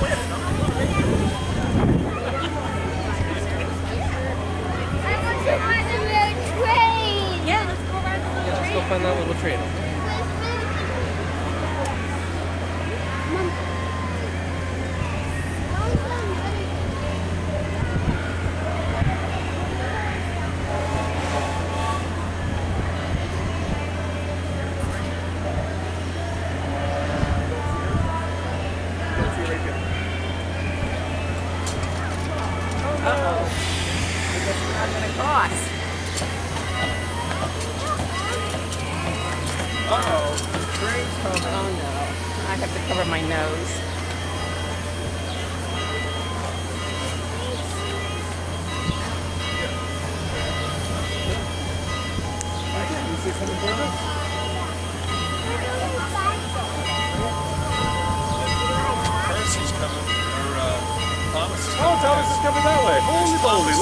Yeah, let's go ride the little train. Yeah, let's go find that little train. Oh no, I have to cover my nose. You see something for us? Coming, or uh, Thomas is Oh, coming. Thomas is coming that way. Holy moly,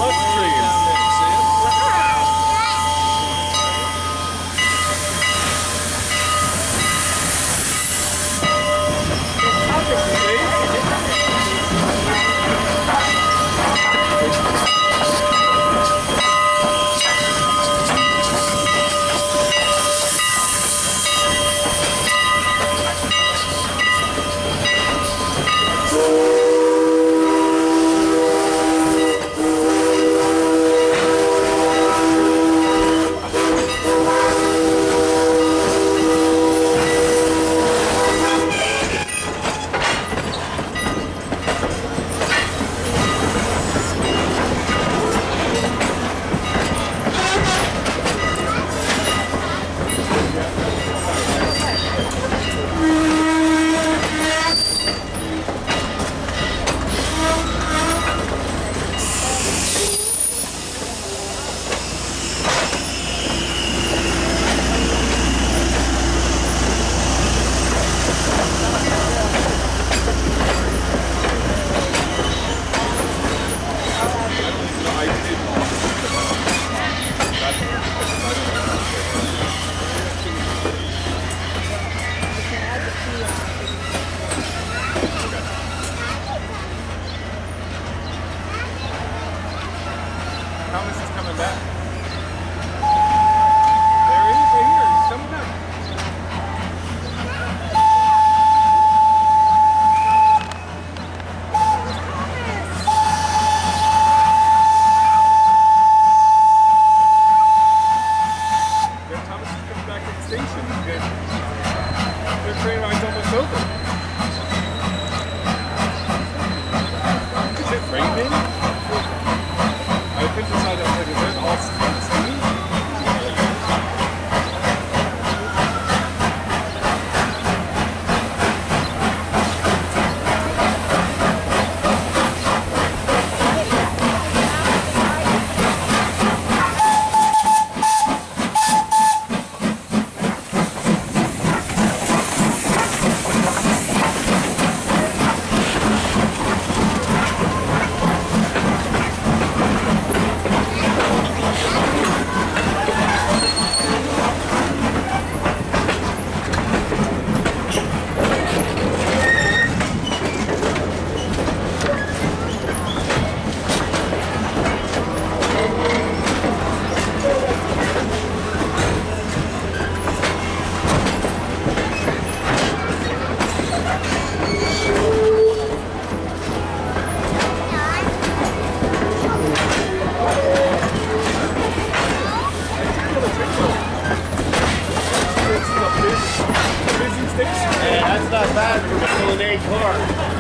Their train ride's almost over. Is it raining? I couldn't decide. I was like, is it all steamy? A